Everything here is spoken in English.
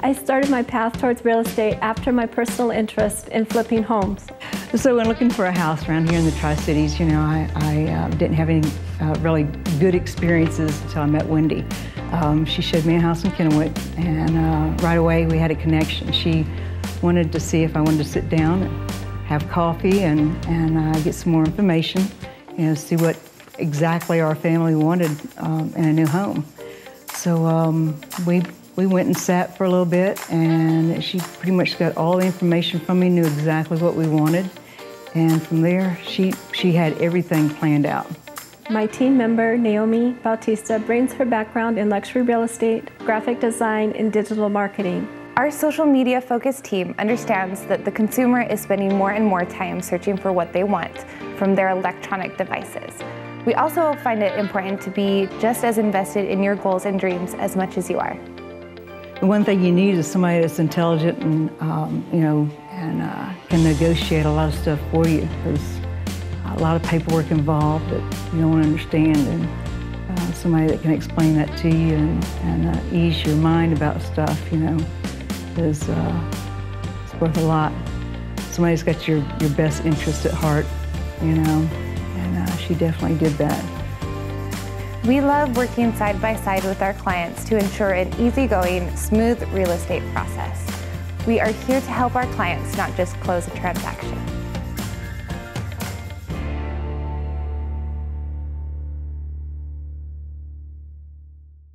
I started my path towards real estate after my personal interest in flipping homes. So when looking for a house around here in the Tri-Cities, you know, I, I uh, didn't have any uh, really good experiences until I met Wendi. Um, she showed me a house in Kennewick, and uh, right away we had a connection. She wanted to see if I wanted to sit down and have coffee and, and uh, get some more information, you know, see what exactly our family wanted um, in a new home. So um, we we went and sat for a little bit, and she pretty much got all the information from me, knew exactly what we wanted, and from there, she, she had everything planned out. My team member, Naomi Bautista, brings her background in luxury real estate, graphic design, and digital marketing. Our social media focused team understands that the consumer is spending more and more time searching for what they want from their electronic devices. We also find it important to be just as invested in your goals and dreams as much as you are. One thing you need is somebody that's intelligent and, um, you know, and uh, can negotiate a lot of stuff for you. There's a lot of paperwork involved that you don't understand, and uh, somebody that can explain that to you and, and uh, ease your mind about stuff, you know, is uh, it's worth a lot. Somebody's got your, your best interest at heart, you know, and uh, she definitely did that. We love working side by side with our clients to ensure an easygoing, smooth real estate process. We are here to help our clients, not just close a transaction.